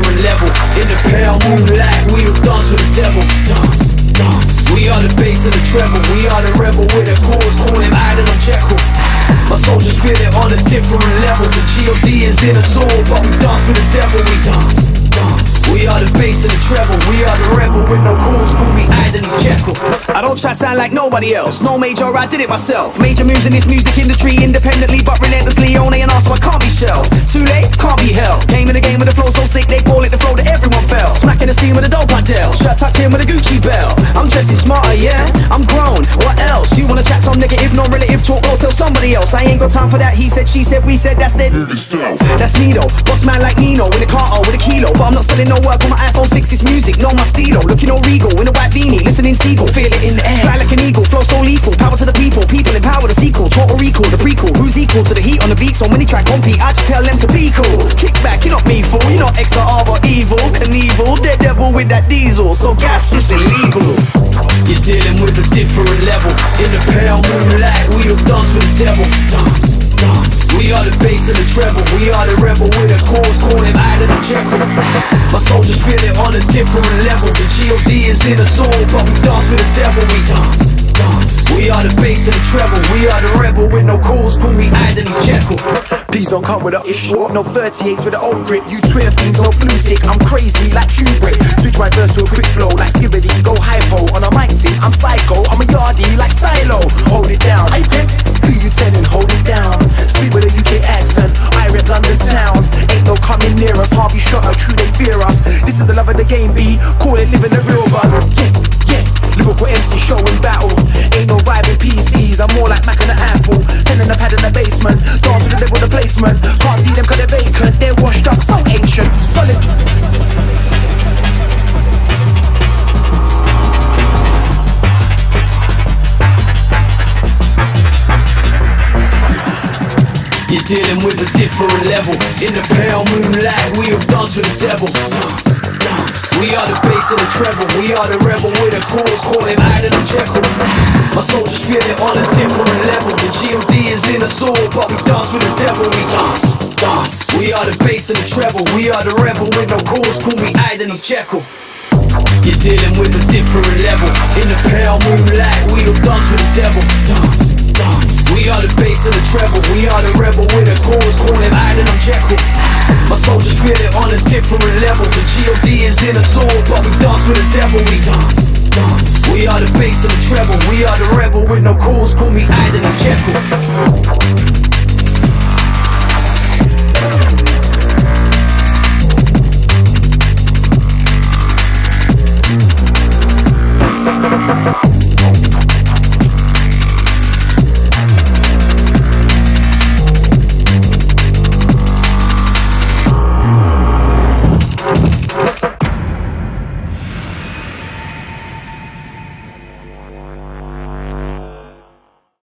level. In the pale moonlight, we will dance with the devil. Dance, dance. We are the bass and the treble. We are the rebel with a cause. Call him Idol and Jekyll. My soldiers feel it on a different level. The G.O.D. is in us all, but we dance with the devil. We dance. We are the bass and the treble. We are the rebel with no cause. Call me and Jekyll. I don't try to sound like nobody else. No major, I did it myself. Major moves in this music industry independently, but relentlessly. Only and so I can't be shelled. Too late, in with a Gucci belt. I'm dressing smarter, uh, yeah. I'm grown. What else? You wanna chat some negative, non relative talk? Go tell somebody else. I ain't got time for that. He said, she said, we said. That's dead. That's me though. Boss man like Nino with a carto uh, with a kilo. But I'm not selling no work on my iPhone 6. It's music, no my stilo. Looking all regal in a white beanie, listening seagull. Feel it in the air. Fly like an eagle, flow so lethal. Power to the people, people empower the sequel. Total recall, the prequel. Who's equal to the heat on the beat? So many track compete. I just tell them to be cool. Kick back, you're not me fool. You're not X or R but evil. An evil, dead with that diesel. So gas is illegal. You're dealing with a different level. In the pale moonlight, we will dance with the devil. Dance, dance. We are the bass and the treble. We are the rebel with a cause. Call him Idol and Jekyll. My soldiers feel it on a different level. The G.O.D. is in us all, but we dance with the devil. We dance. We are the bass and the treble. We are the rebel with no cause. Call me and Jekyll. These don't come with a short, no 38s with an old grip. You twin things, no blue tick. I'm crazy like Kubrick. Switch my verse to a quick flow like Skibadee. Go hypo on a mic tip. I'm psycho. I'm a yardie like Silo. Hold it down. I pimp. Who you telling? Hold it down. Speak with a UK accent. I rep London town. Ain't no coming near us. Harry Shotta. True, they fear us. This is the love of the game, B. Call it living the real buzz. Placement. Can't see them cause they're vacant. They're washed up, so ancient. Solid. You're dealing with a different level. In the pale moonlight, we will dance with the devil. Dance, dance. We are the and the treble. We are the rebel with a cause. Call him Idol and Jekyll. My soldiers feel it on a different level. The G.O.D. is in us all, but we dance with the devil. We dance, dance. We are the bass and the treble. We are the rebel with no cause. Call me Idol and Jekyll. You're dealing with a different level. In the pale moonlight, we will dance with the devil, we dance. We are the bass and the treble, we are the rebel with no cause, call me Adam and Jekyll.